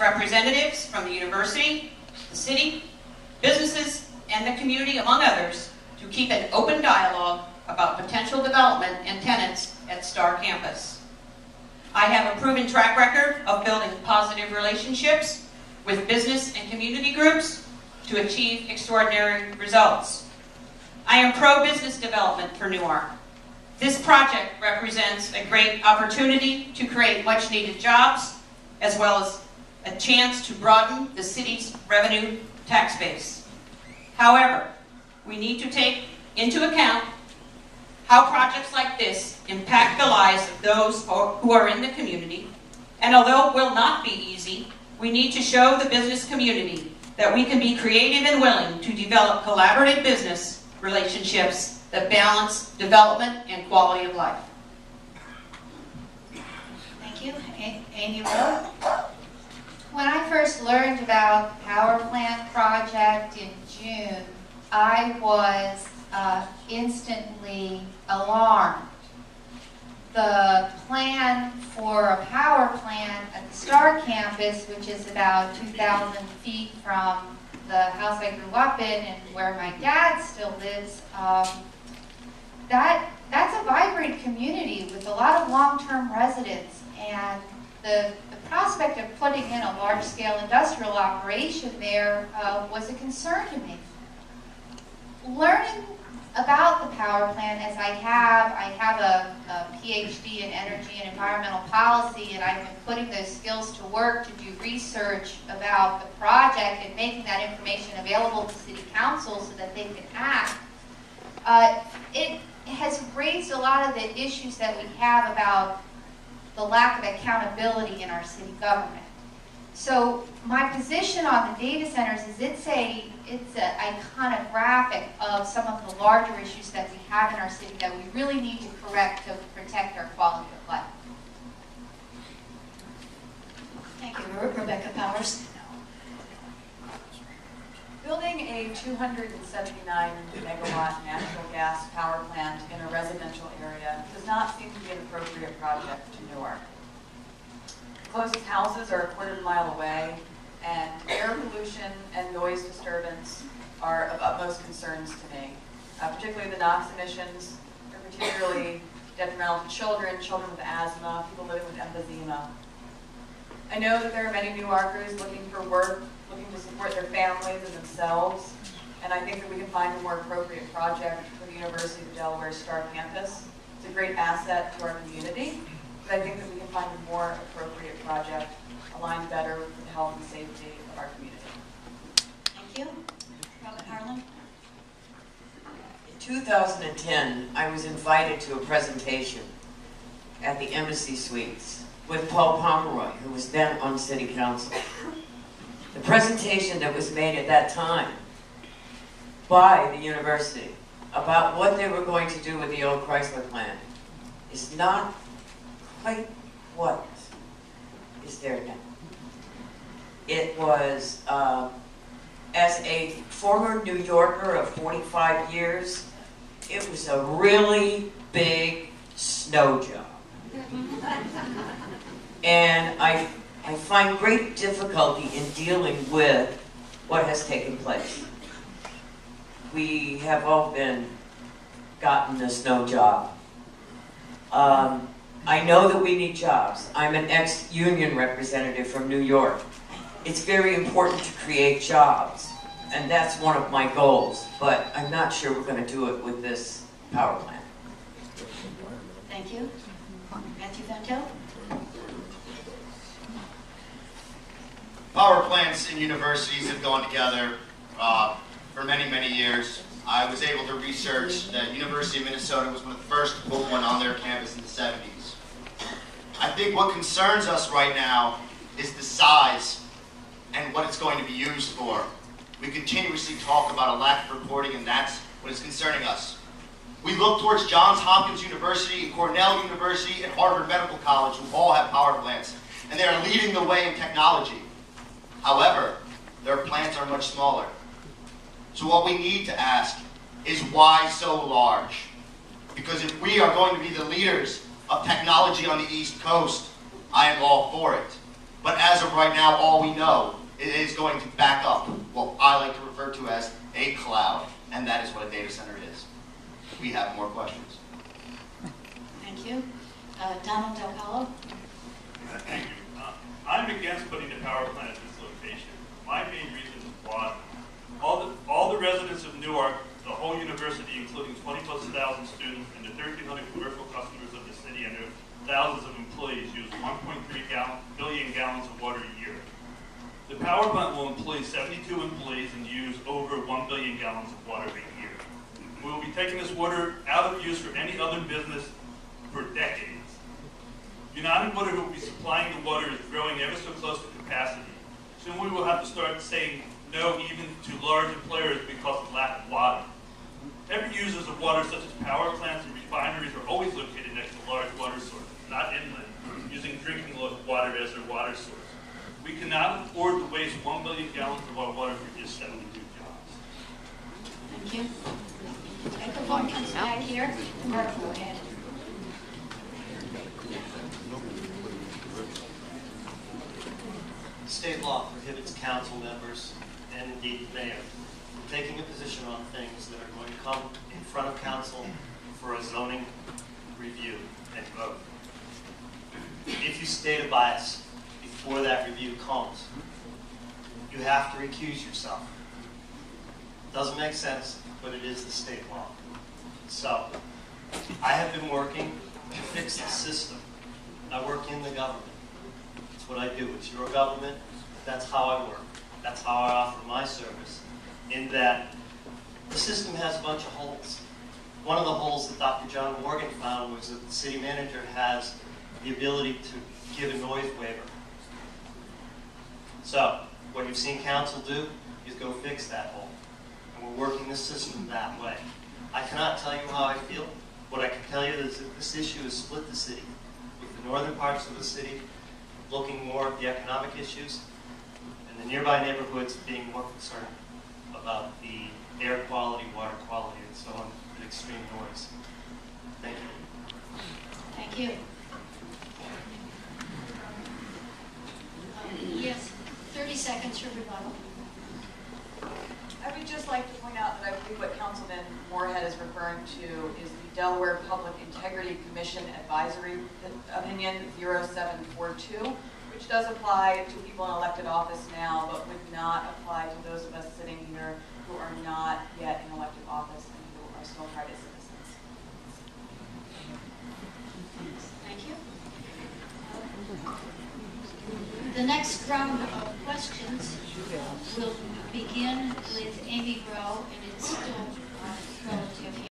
representatives from the university, the city, businesses, and the community, among others, to keep an open dialogue about potential development and tenants at Star Campus. I have a proven track record of building positive relationships with business and community groups to achieve extraordinary results. I am pro-business development for Newark. This project represents a great opportunity to create much-needed jobs, as well as a chance to broaden the city's revenue tax base. However, we need to take into account how projects like this impact the lives of those who are in the community, and although it will not be easy, we need to show the business community that we can be creative and willing to develop collaborative business relationships that balance development and quality of life. Thank you. Amy Roe. When I first learned about the power plant project in June, I was uh, instantly alarmed. The plan for a power plant at the STAR campus, which is about 2,000 feet from the house I grew up in and where my dad still lives, um, that that's a vibrant community with a lot of long-term residents and the, the, prospect of putting in a large-scale industrial operation there uh, was a concern to me. Learning about the power plant as I have, I have a, a PhD in energy and environmental policy and I've been putting those skills to work to do research about the project and making that information available to City Council so that they can act. Uh, it has raised a lot of the issues that we have about the lack of accountability in our city government. So my position on the data centers is it's a it's an iconographic of some of the larger issues that we have in our city that we really need to correct to protect our quality of life. Thank you, Rebecca Powers. Building a 279 megawatt natural gas power plant in a residential area does not seem to be an appropriate project to Newark. The closest houses are a quarter mile away, and air pollution and noise disturbance are of utmost concerns to me. Uh, particularly the NOx emissions are particularly detrimental to children, children with asthma, people living with emphysema. I know that there are many Newarkers looking for work looking to support their families and themselves. And I think that we can find a more appropriate project for the University of Delaware Star Campus. It's a great asset to our community, but I think that we can find a more appropriate project aligned better with the health and safety of our community. Thank you. Robert Harlan. In 2010, I was invited to a presentation at the Embassy Suites with Paul Pomeroy, who was then on City Council. The presentation that was made at that time by the university about what they were going to do with the old Chrysler plant is not quite what is there now. It was, uh, as a former New Yorker of 45 years, it was a really big snow job. and I I find great difficulty in dealing with what has taken place. We have all been gotten this no job. Um, I know that we need jobs. I'm an ex-union representative from New York. It's very important to create jobs, and that's one of my goals, but I'm not sure we're going to do it with this power plant. Thank you. Matthew Vento? Power plants and universities have gone together uh, for many, many years. I was able to research that University of Minnesota was one of the first to put one on their campus in the 70s. I think what concerns us right now is the size and what it's going to be used for. We continuously talk about a lack of reporting, and that's what is concerning us. We look towards Johns Hopkins University, Cornell University, and Harvard Medical College, who all have power plants, and they are leading the way in technology. However, their plants are much smaller. So what we need to ask is why so large? Because if we are going to be the leaders of technology on the East Coast, I am all for it. But as of right now, all we know it is going to back up what I like to refer to as a cloud, and that is what a data center is. We have more questions. Thank you. Uh, Donald Del Paulo? Thank you. Uh, I'm against putting the power plant at this location. My main reason is water. All the, all the residents of Newark, the whole university, including 20 plus thousand students and the 1,300 commercial customers of the city and their thousands of employees use 1.3 gallon, billion gallons of water a year. The power plant will employ 72 employees and use over 1 billion gallons of water a year. We will be taking this water out of use for any other business for decades. United Water, will be supplying the water, is growing ever so close to capacity. Soon we will have to start saying no even to larger players because of lack of water. Heavy users of water, such as power plants and refineries, are always located next to large water sources, not inland, using drinking water as their water source. We cannot afford to waste 1 billion gallons of our water for just 72 jobs. Thank you. Microphone comes back here. Mark, go ahead. State law prohibits council members and indeed the mayor from taking a position on things that are going to come in front of council for a zoning review and vote. If you state a bias before that review comes, you have to recuse yourself. Doesn't make sense, but it is the state law. So, I have been working to fix the system. I work in the government. It's what I do. It's your government. That's how I work. That's how I offer my service. In that the system has a bunch of holes. One of the holes that Dr. John Morgan found was that the city manager has the ability to give a noise waiver. So, what you've seen council do is go fix that hole. And we're working the system that way. I cannot tell you how I feel. What I can tell you is that this issue has split the city, with the northern parts of the city looking more at the economic issues, the nearby neighborhoods being more concerned about the air quality, water quality, and so on, with extreme noise. Thank you. Thank you. Um, Yes, 30 seconds for rebuttal. I would just like to point out that I believe what Councilman Morehead is referring to is the Delaware Public Integrity Commission Advisory Opinion 0742, which does apply to people in elected office now, but would not apply to those of us sitting here who are not yet in elected office and who are still private citizens. Thank you. The next round of questions will begin with Amy Grow, and it's